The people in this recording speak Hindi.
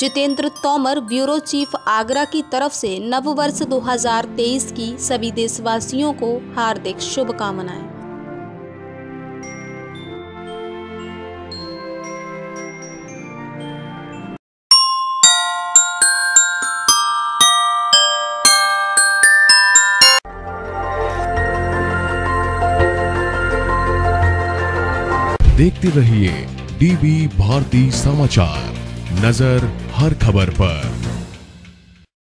जितेंद्र तोमर ब्यूरो चीफ आगरा की तरफ़ से नववर्ष 2023 की सभी देशवासियों को हार्दिक शुभकामनाएँ। देखते रहिए डीबी भारती समाचार। नज़र हर खबर पर।